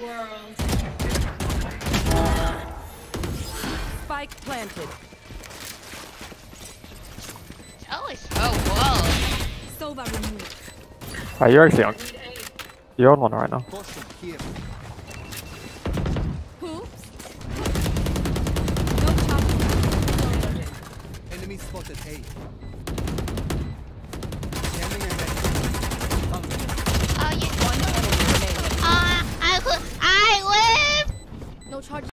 world. Spike planted. Ellis. Oh, whoa. Sova removed. Hey, you're actually on. You're on one right now. Who? No Enemy spotted A. no charge.